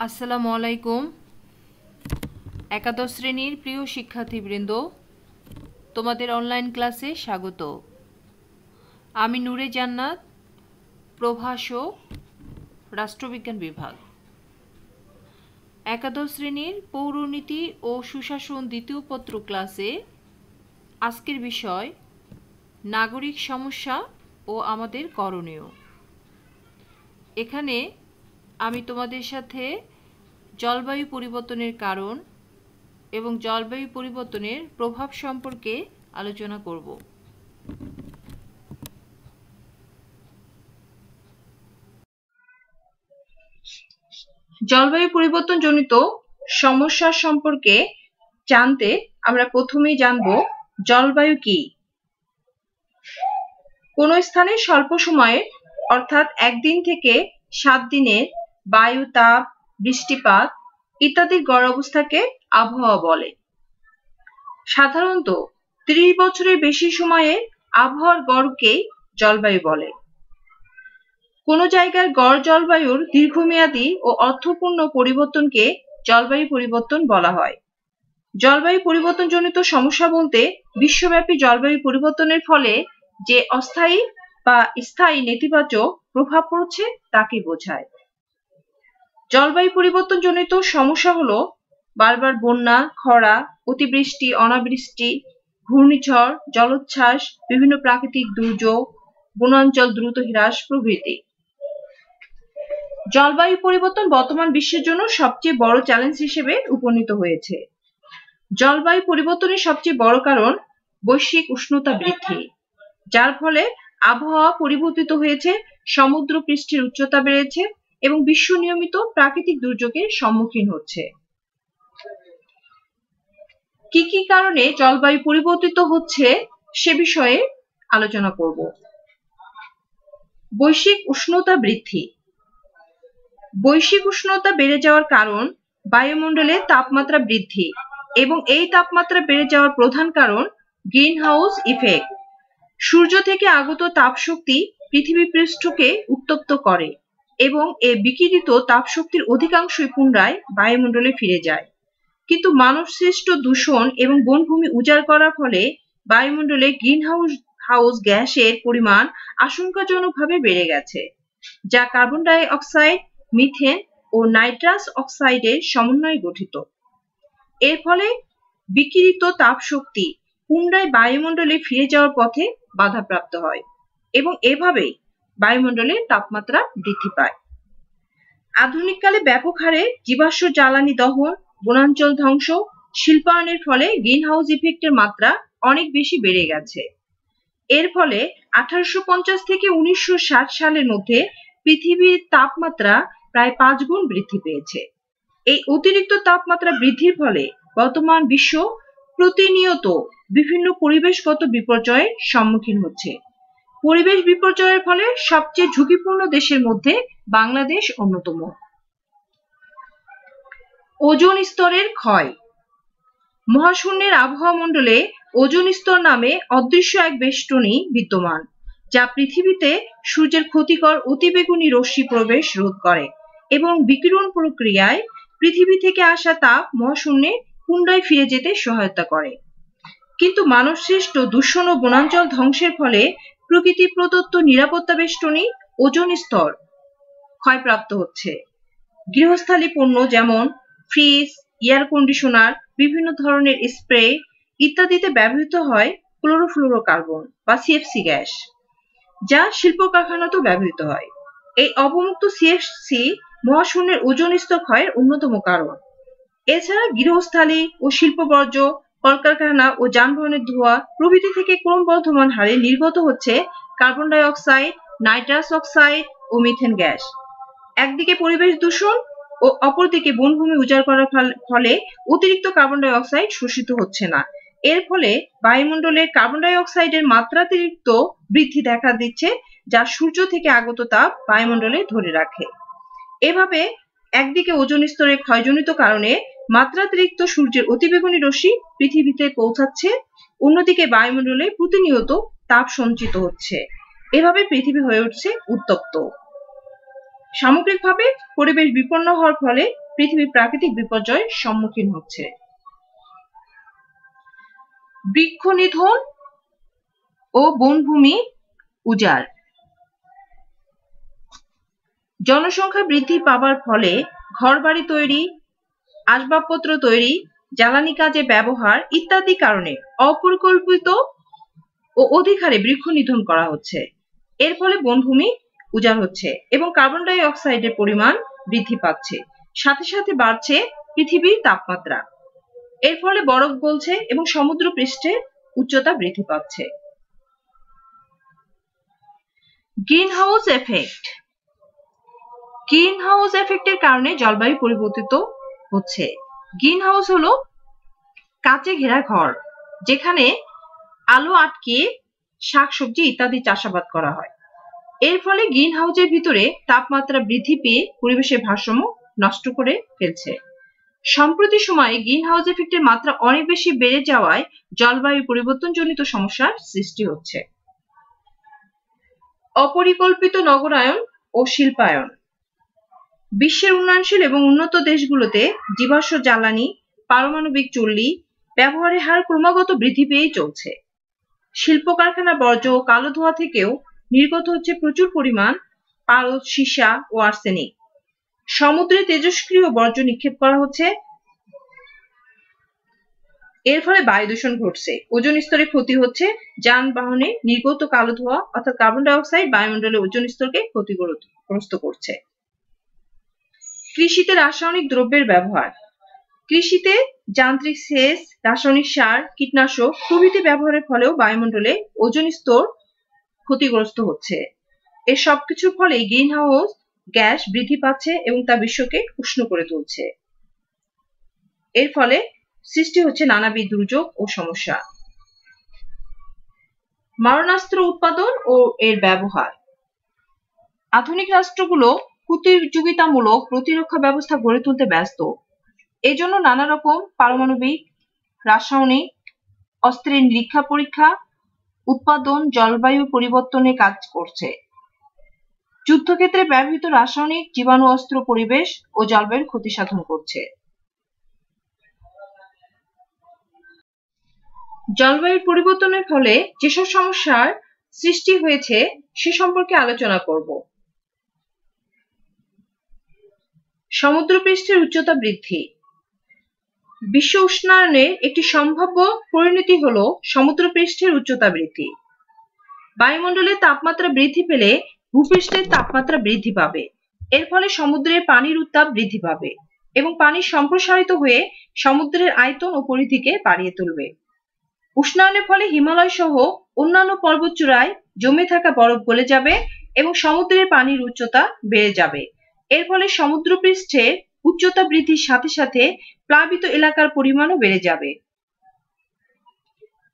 আসসালামু আলাইকুম। একাদশ শ্রেণির প্রিয় শিক্ষার্থীবৃন্দ, তোমাদের অনলাইন ক্লাসে স্বাগত। আমি নূরে জান্নাত, প্রভাষক, রাষ্ট্রবিজ্ঞান বিভাগ। একাদশ শ্রেণির পৌরনীতি ও সুশাসন দ্বিতীয় পত্র ক্লাসে আজকের বিষয়, নাগরিক সমস্যা ও আমাদের করণীয়। এখানে আমি তোমাদের সাথে জলবায়ু পরিবর্তনের কারণ এবং জলবায়ু পরিবর্তনের প্রভাব সম্পর্কে আলোচনা করব। জলবায়ু পরিবর্তন জনিত সমস্যা সম্পর্কে জানতে আমরা প্রথমেই জানব জলবায়ু কি। কোন স্থানে স্বল্প সময়ে, অর্থাৎ একদিন থেকে সাত দিনের বায়ু, তাপ, বৃষ্টিপাত ইত্যাদির গড় অবস্থাকে আবহাওয়া বলে। সাধারণত ত্রিশ বছরের বেশি সময়ে আবহাওয়ার গড়কে জলবায়ু বলে। কোন জায়গার গড় জলবায়ুর দীর্ঘমেয়াদী ও অর্থপূর্ণ পরিবর্তনকে জলবায়ু পরিবর্তন বলা হয়। জলবায়ু পরিবর্তনজনিত সমস্যা বলতে বিশ্বব্যাপী জলবায়ু পরিবর্তনের ফলে যে অস্থায়ী বা স্থায়ী নেতিবাচক প্রভাব পড়ছে তাকে বোঝায়। জলবায়ু পরিবর্তনজনিত সমস্যা হলো বারবার বন্যা, খরা, অতিবৃষ্টি, অনাবৃষ্টি, ঘূর্ণিঝড়, জলোচ্ছ্বাস, বিভিন্ন প্রাকৃতিক দুর্যোগ, বনাঞ্চল দ্রুত হ্রাস প্রভৃতি। জলবায়ু পরিবর্তন বর্তমান বিশ্বের জন্য সবচেয়ে বড় চ্যালেঞ্জ হিসেবে উপনীত হয়েছে। জলবায়ু পরিবর্তনের সবচেয়ে বড় কারণ বৈশ্বিক উষ্ণতা বৃদ্ধি, যার ফলে আবহাওয়া পরিবর্তিত হয়েছে সমুদ্র পৃষ্ঠের উচ্চতা বেড়েছে এবং বিশ্ব নিয়মিত প্রাকৃতিক দুর্যোগের সম্মুখীন হচ্ছে। কি কি কারণে জলবায়ু পরিবর্তিত হচ্ছে সে বিষয়ে আলোচনা করব। বৈশ্বিক উষ্ণতা বৃদ্ধি। বৈশ্বিক উষ্ণতা বেড়ে যাওয়ার কারণ বায়ুমণ্ডলে তাপমাত্রা বৃদ্ধি এবং এই তাপমাত্রা বেড়ে যাওয়ার প্রধান কারণ গ্রিন হাউস ইফেক্ট। সূর্য থেকে আগত তাপশক্তি পৃথিবী পৃষ্ঠকে উত্তপ্ত করে। এবং এ বিকিরিত তাপশক্তির অধিকাংশই পুনরায় বায়ুমণ্ডলে ফিরে যায়। কিন্তু মানব সৃষ্ট দূষণ এবং বনভূমি উজাড় করার ফলে বায়ুমণ্ডলে গ্রিন হাউস হাউস গ্যাসের পরিমাণ আশঙ্কাজনকভাবে বেড়ে গেছে, যা কার্বন ডাই অক্সাইড মিথেন ও নাইট্রাস অক্সাইডের সমন্বয়ে গঠিত। এর ফলে বিকিরিত তাপশক্তি পুনরায় বায়ুমণ্ডলে ফিরে যাওয়ার পথে বাধাপ্রাপ্ত হয় এবং এভাবেই বায়ুমণ্ডলে তাপমাত্রা বৃদ্ধি পায়। আধুনিককালে ব্যাপক হারে জীবাশ্ম জ্বালানি দহন, বনাঞ্চল ধ্বংস, শিল্পায়নের ফলে গ্রিন হাউস ইফেক্টের মাত্রা অনেক বেশি বেড়ে গেছে। এর ফলে আঠারোশো পঞ্চাশ থেকে উনিশশো ষাট সালের মধ্যে পৃথিবীর তাপমাত্রা প্রায় পাঁচ গুণ বৃদ্ধি পেয়েছে। এই অতিরিক্ত তাপমাত্রা বৃদ্ধির ফলে বর্তমান বিশ্ব প্রতিনিয়ত বিভিন্ন পরিবেশগত বিপর্যয়ের সম্মুখীন হচ্ছে। পরিবেশ বিপর্যয়ের ফলে সবচেয়ে ঝুঁকিপূর্ণ দেশের মধ্যে বাংলাদেশ অন্যতম। ওজোন স্তরের ক্ষয়। মহাশূন্যের আবহাওয়া মণ্ডলে ওজোন স্তর নামে অদৃশ্য এক বেষ্টনী বিদ্যমান, যা পৃথিবীতে সূর্যের ক্ষতিকর অতিবেগুনি রশ্মি প্রবেশ রোধ করে এবং বিকিরণ প্রক্রিয়ায় পৃথিবী থেকে আসা তাপ মহাশূন্যে পুনরায় ফিরে যেতে সহায়তা করে। কিন্তু মানবসৃষ্ট দূষণ ও বনাঞ্চল ধ্বংসের ফলে প্রকৃতি প্রদত্ত নিরাপত্তা বেষ্টনী ওজন স্তর ক্ষয়প্রাপ্ত হচ্ছে। গৃহস্থালী পণ্য যেমন ফ্রিজ, এয়ার কন্ডিশনার, বিভিন্ন ধরনের স্প্রে ইত্যাদিতে ব্যবহৃত হয় ক্লোরোফ্লোরোকার্বন বা সিএফসি গ্যাস, যা শিল্প কারখানাতেও ব্যবহৃত হয়। এই অবমুক্ত সিএফসি মহাশূন্যের ওজন স্তর ক্ষয়ের অন্যতম কারণ। এছাড়া গৃহস্থালী ও শিল্প বর্জ্য কলকারখানা ও যানবাহনের ধোঁয়া প্রভৃতি থেকে ক্রমবর্ধমান হারে নির্গত হচ্ছে carbon dioxide nitrous oxide ও মিথেন গ্যাস একদিকে পরিবেশ দূষণ ও অপরদিকে বনভূমি উজাড় করার ফলে অতিরিক্ত কার্বন ডাই অক্সাইড শোষিত হচ্ছে না। এর ফলে বায়ুমণ্ডলে কার্বন ডাই অক্সাইডের মাত্রাতিরিক্ত বৃদ্ধি দেখা দিচ্ছে, যা সূর্য থেকে আগত তাপ বায়ুমণ্ডলে ধরে রাখে। এভাবে একদিকে ওজন স্তরের ক্ষয়জনিত কারণে মাত্রাতিরিক্ত সূর্যের অতিবেগুনি রশ্মি পৃথিবীতে পৌঁছাচ্ছে, অন্যদিকে বায়ুমণ্ডলে প্রতিনিয়ত তাপ সঞ্চিত হচ্ছে। এভাবে পৃথিবী হয়ে উঠছে উত্তপ্ত। সামগ্রিকভাবে পরিবেশ বিপন্ন হওয়ার ফলে পৃথিবী প্রাকৃতিক বিপর্যয়ের সম্মুখীন হচ্ছে। বৃক্ষ নিধন ও বনভূমি উজাড়। জনসংখ্যা বৃদ্ধি পাবার ফলে ঘরবাড়ি তৈরি আসবাবপত্র তৈরি, জ্বালানি কাজে ব্যবহার ইত্যাদি কারণে অপরিকল্পিত ও অধিকারে বৃক্ষ নিধন করা হচ্ছে। এর ফলে বনভূমি উজাড় হচ্ছে এবং কার্বন ডাই অক্সাইডের পরিমাণ বৃদ্ধি পাচ্ছে। সাথে সাথে বাড়ছে পৃথিবীর তাপমাত্রা। এর ফলে বরফ গলছে এবং সমুদ্র পৃষ্ঠের উচ্চতা বৃদ্ধি পাচ্ছে। Greenhouse effect. গ্রিন হাউস এফেক্টের কারণে জলবায়ু পরিবর্তিত হচ্ছে। গ্রিন হাউস হলো কাঁচে ঘেরা ঘর, যেখানে আলো আটকে শাকসবজি ইত্যাদি চাষাবাদ করা হয়। এর ফলে গ্রিন হাউসের ভিতরে তাপমাত্রা বৃদ্ধি পেয়ে পরিবেশের ভারসাম্য নষ্ট করে ফেলছে। সম্প্রতি সময়ে গ্রিন হাউস এফেক্টের মাত্রা অনেক বেশি বেড়ে যাওয়ায় জলবায়ু পরিবর্তনজনিত সমস্যার সৃষ্টি হচ্ছে। অপরিকল্পিত নগরায়ন ও শিল্পায়ন বিশ্বের উন্নয়নশীল এবং উন্নত দেশগুলোতে জীবাশ্ম জ্বালানি, পারমাণবিক চুল্লি ব্যবহারের হার ক্রমাগত বৃদ্ধি পেয়েই চলছে। শিল্প কারখানা বর্জ্য ও কালো ধোঁয়া থেকেও নির্গত হচ্ছে প্রচুর পরিমাণ পারদ, সীসা ও আর্সেনিক। সমুদ্রে তেজস্ক্রিয় বর্জ্য নিক্ষেপ করা হচ্ছে। এর ফলে বায়ু দূষণ ঘটছে। ওজন স্তরে ক্ষতি হচ্ছে। যানবাহনে নির্গত কালো ধোঁয়া অর্থাৎ কার্বন ডাইঅক্সাইড বায়ুমণ্ডলে ওজন স্তরকে ক্ষতিগ্রস্ত করছে। কৃষিতে রাসায়নিক দ্রব্যের ব্যবহার। কৃষিতে যান্ত্রিক সেচ, রাসায়নিক সার, কীটনাশক প্রভৃতি ব্যবহারের ফলেও বায়ুমণ্ডলে ওজন স্তর ক্ষতিগ্রস্ত হচ্ছে। এর সবকিছুর ফলে গ্রিন হাউস গ্যাস বৃদ্ধি পাচ্ছে এবং তা বিশ্বকে উষ্ণ করে তুলছে। এর ফলে সৃষ্টি হচ্ছে নানাবিধ দুর্যোগ ও সমস্যা। মারণাস্ত্র উৎপাদন ও এর ব্যবহার। আধুনিক রাষ্ট্রগুলো প্রতিযোগিতামূলক প্রতিরক্ষা ব্যবস্থা গড়ে তুলতে ব্যস্ত। এজন্য নানা রকম পারমাণবিক, রাসায়নিক অস্ত্রের নিরীক্ষা পরীক্ষা, উৎপাদন, জলবায়ু পরিবর্তনে কাজ করছে। যুদ্ধক্ষেত্রে ব্যবহৃত রাসায়নিক জীবাণু, অস্ত্র, পরিবেশ ও জলবায়ুর ক্ষতি সাধন করছে। জলবায়ুর পরিবর্তনের ফলে যেসব সমস্যার সৃষ্টি হয়েছে, সে সম্পর্কে আলোচনা করব। সমুদ্রপৃষ্ঠের উচ্চতা বৃদ্ধি। বিশ্ব উষ্ণায়নের একটি সম্ভাব্য পরিণতি হল সমুদ্রপৃষ্ঠের উচ্চতা বৃদ্ধি। বায়ুমণ্ডলের তাপমাত্রা বৃদ্ধি পেলে ভূপৃষ্ঠের তাপমাত্রা বৃদ্ধি পাবে। এর ফলে সমুদ্রের পানির উত্তাপ বৃদ্ধি পাবে এবং পানি সম্প্রসারিত হয়ে সমুদ্রের আয়তন ও পরিধিকে বাড়িয়ে তুলবে। উষ্ণায়নের ফলে হিমালয় সহ অন্যান্য পর্বতচূড়ায় জমে থাকা বরফ গলে যাবে এবং সমুদ্রের পানির উচ্চতা বেড়ে যাবে। এর ফলে সমুদ্রপৃষ্ঠের উচ্চতা বৃদ্ধির সাথে সাথে প্লাবিত এলাকার পরিমাণও বেড়ে যাবে।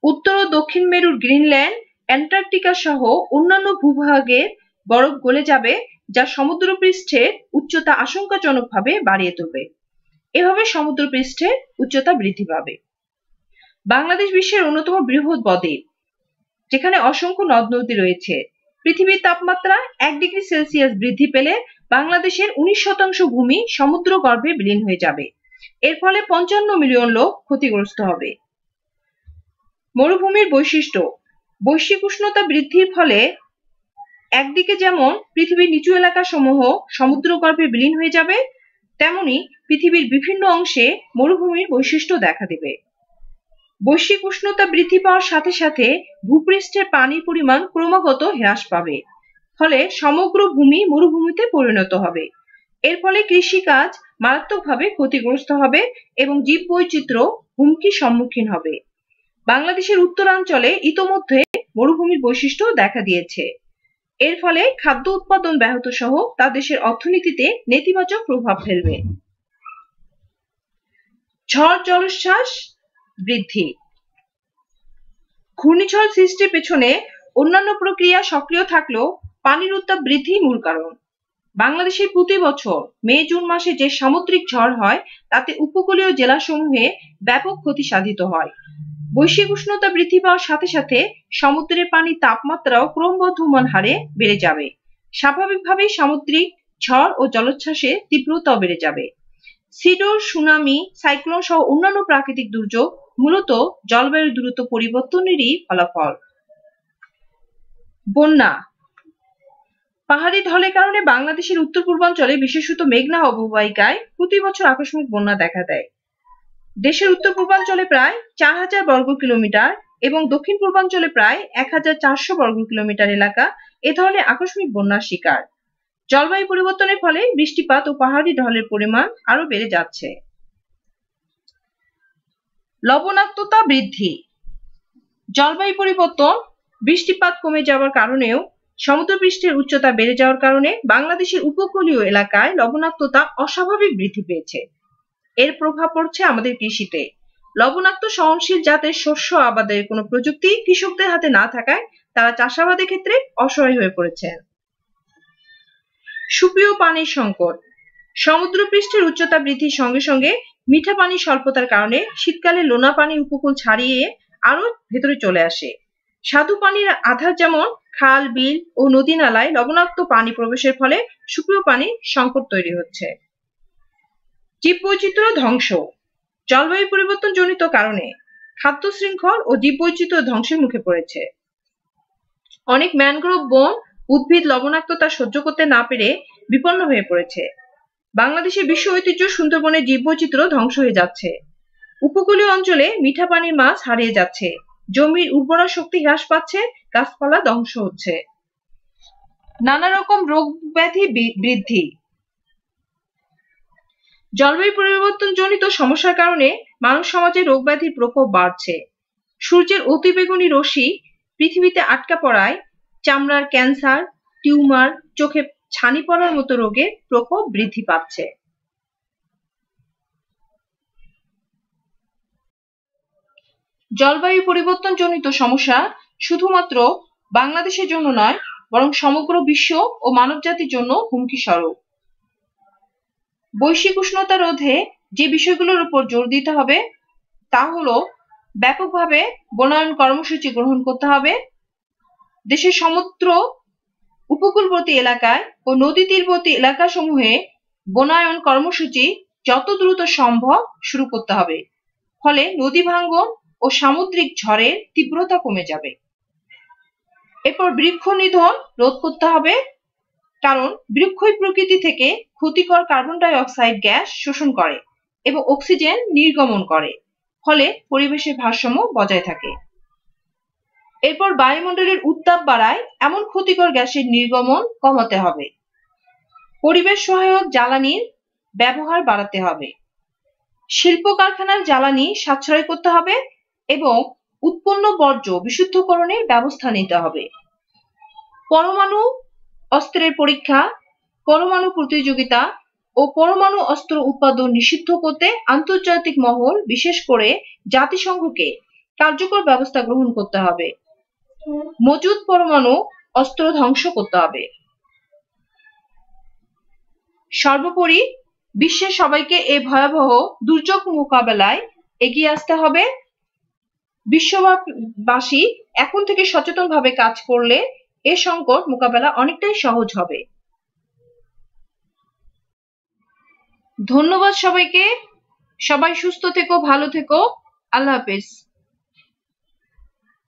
উত্তর ও দক্ষিণ মেরুর গ্রিনল্যান্ড, অ্যান্টার্কটিকা সহ অন্যান্য ভূভাগের বরফ গলে যাবে, যা সমুদ্রপৃষ্ঠের উচ্চতা আশঙ্কাজনকভাবে বাড়িয়ে তুলবে এভাবে সমুদ্রপৃষ্ঠের উচ্চতা বৃদ্ধি পাবে। বাংলাদেশ বিশ্বের অন্যতম বৃহৎ বদ্বীপ, যেখানে অসংখ্য নদ নদী রয়েছে। পৃথিবীর তাপমাত্রা এক ডিগ্রি সেলসিয়াস বৃদ্ধি পেলে বাংলাদেশের উনিশ শতাংশ ভূমি সমুদ্র গর্ভে বিলীন হয়ে যাবে। এর ফলে পঞ্চান্ন মিলিয়ন লোক ক্ষতিগ্রস্ত হবে। মরুভূমির বৈশিষ্ট্য। বৈশ্বিক উষ্ণতা বৃদ্ধির ফলে একদিকে যেমন পৃথিবীর নিচু এলাকা সমূহ সমুদ্র গর্ভে বিলীন হয়ে যাবে, তেমনি পৃথিবীর বিভিন্ন অংশে মরুভূমির বৈশিষ্ট্য দেখা দেবে। বৈশ্বিক উষ্ণতা বৃদ্ধি পাওয়ার সাথে সাথে ভূপৃষ্ঠের পানির পরিমাণ ক্রমাগত হ্রাস পাবে। ফলে সমগ্র ভূমি মরুভূমিতে পরিণত হবে। এর ফলে কৃষিকাজ মারাত্মকভাবে ক্ষতিগ্রস্ত হবে এবং জীব বৈচিত্র্য হুমকির সম্মুখীন হবে। বাংলাদেশের উত্তরাঞ্চলে ইতোমধ্যে মরুভূমির বৈশিষ্ট্য দেখা দিয়েছে। এর ফলে খাদ্য উৎপাদন ব্যাহত সহ তা দেশের অর্থনীতিতে নেতিবাচক প্রভাব ফেলবে। ঝড় জলোচ্ছ্বাস বৃদ্ধি। ঘূর্ণিঝড় সৃষ্টির পেছনে অন্যান্য প্রক্রিয়া সক্রিয় থাকলেও পানির উত্তাপ বৃদ্ধি মূল কারণ। বাংলাদেশে প্রতি বছর মে, জুন মাসে যে সামুদ্রিক ঝড় হয়, তাতে উপকূলীয় জেলাসমূহে ব্যাপক ক্ষতি সাধিত হয়। বৈশ্বিক উষ্ণতা বৃদ্ধি পাওয়ার সাথে সাথে সমুদ্রের পানির তাপমাত্রাও ক্রমবর্ধমান হারে বেড়ে যাবে। স্বাভাবিকভাবেই সামুদ্রিক ঝড় ও জলোচ্ছ্বাসে তীব্রতাও বেড়ে যাবে। সিডোর, সুনামি, সাইক্লোন সহ অন্যান্য প্রাকৃতিক দুর্যোগ মূলত জলবায়ুর দ্রুত পরিবর্তনেরই ফলাফল। বন্যা পাহাড়ি ঢলের কারণে বাংলাদেশের উত্তর পূর্বাঞ্চলে বিশেষত মেঘনা অববাহিকায়, প্রতি বছর আকস্মিক বন্যা দেখা দেয়। দেশের উত্তর পূর্বাঞ্চলে প্রায় চার হাজার বর্গ কিলোমিটার এবং দক্ষিণ পূর্বাঞ্চলে প্রায় এক হাজার চারশো বর্গ কিলোমিটার এলাকা এ ধরনের আকস্মিক বন্যার শিকার। জলবায়ু পরিবর্তনের ফলে বৃষ্টিপাত ও পাহাড়ি ঢলের পরিমাণ আরও বেড়ে যাচ্ছে। লবণাক্ততা বৃদ্ধি। জলবায়ু পরিবর্তন, বৃষ্টিপাত কমে যাওয়ার কারণেও সমুদ্রপৃষ্ঠের উচ্চতা বেড়ে যাওয়ার কারণে বাংলাদেশের উপকূলীয় এলাকায় লবণাক্ততা অস্বাভাবিক বৃদ্ধি পেয়েছে। এর প্রভাব পড়ছে আমাদের কৃষিতে। লবণাক্ত সহনশীল জাতের শস্য আবাদের কোনো প্রযুক্তি কৃষকদের হাতে না থাকায় তারা চাষাবাদের ক্ষেত্রে অসহায় হয়ে পড়েছেন সুপ্রিয় পানির সংকট। সমুদ্রপৃষ্ঠের উচ্চতা বৃদ্ধির সঙ্গে সঙ্গে মিঠা পানির স্বল্পতার কারণে শীতকালে লোনা পানি উপকূল ছাড়িয়ে আরও ভেতরে চলে আসে। স্বাদু পানির আধার যেমন খাল, বিল ও নদী নালায় লবণাক্ত পানি প্রবেশের ফলে সুপ্রিয় পানি সংকট তৈরি হচ্ছে। জীববৈচিত্র্য ধ্বংস। জলবায়ু পরিবর্তন জনিত কারণে খাদ্য শৃঙ্খল ও জীববৈচিত্র্য ধ্বংসের মুখে পড়েছে। অনেক ম্যানগ্রোভ বন উদ্ভিদ লবণাক্ততা সহ্য করতে না পেরে বিপন্ন হয়ে পড়েছে। বাংলাদেশের বিশ্ব ঐতিহ্য সুন্দরবনের জীববৈচিত্র্য ধ্বংস হয়ে যাচ্ছে। উপকূলীয় অঞ্চলে মিঠা পানির মাছ হারিয়ে যাচ্ছে। জমির উর্বরা শক্তি হ্রাস পাচ্ছে, গাছপালা ধ্বংস হচ্ছে। নানা রকম রোগ ব্যাধি বৃদ্ধি। জলবায়ু পরিবর্তন জনিত সমস্যার কারণে মানব সমাজে রোগ ব্যাধির প্রকোপ বাড়ছে। সূর্যের অতিবেগুনি রশ্মি পৃথিবীতে আটকা পড়ায়, চামড়ার ক্যান্সার, টিউমার, চোখে ছানি পড়ার মতো রোগের প্রকোপ বৃদ্ধি পাচ্ছে। জলবায়ু পরিবর্তন জনিত সমস্যা শুধুমাত্র বাংলাদেশের জন্য নয়, বরং সমগ্র বিশ্ব ও মানবজাতির জন্য হুমকি স্বরূপ বৈশ্বিক উষ্ণতা রোধে যে বিষয়গুলোর উপর জোর দিতে হবে, তা হলো ব্যাপকভাবে বনায়ন কর্মসূচি গ্রহণ করতে হবে, দেশের সমুদ্র উপকূলবর্তী এলাকায় ও নদী তীরবর্তী এলাকাসমূহে বনায়ন কর্মসূচি যত দ্রুত সম্ভব শুরু করতে হবে। ফলে নদী ভাঙ্গন ও সামুদ্রিক ঝড়ের তীব্রতা কমে যাবে। এরপর বৃক্ষ নিধন রোধ করতে হবে, কারণ বৃক্ষই প্রকৃতি থেকে ক্ষতিকর কার্বন ডাই অক্সাইড গ্যাস শোষণ করে এবং অক্সিজেন নির্গমন করে, ফলে পরিবেশের ভারসাম্য বজায় থাকে। এরপর বায়ুমণ্ডলের উত্তাপ বাড়ায় এমন ক্ষতিকর গ্যাসের নির্গমন কমাতে হবে। পরিবেশ সহায়ক জ্বালানির ব্যবহার বাড়াতে হবে। শিল্প কারখানার জ্বালানি সাশ্রয় করতে হবে এবং উৎপন্ন বর্জ্য বিশুদ্ধকরণের ব্যবস্থা নিতে হবে। পরমাণু অস্ত্রের পরীক্ষা, পরমাণু প্রতিযোগিতা ও পরমাণু অস্ত্র উৎপাদন নিষিদ্ধ করতে আন্তর্জাতিক মহল, বিশেষ করে জাতিসংঘকে কার্যকর ব্যবস্থা গ্রহণ করতে হবে। মজুদ পরমাণু অস্ত্র ধ্বংস করতে হবে। সর্বোপরি বিশ্বের সবাইকে এই ভয়াবহ দুর্যোগ মোকাবেলায় এগিয়ে আসতে হবে। বিশ্ববাসী এখন থেকে সচেতনভাবে কাজ করলে এ সংকট মোকাবেলা অনেকটাই সহজ হবে। ধন্যবাদ সবাইকে। সবাই সুস্থ থেকো, ভালো থেকো। আল্লাহ হাফেজ।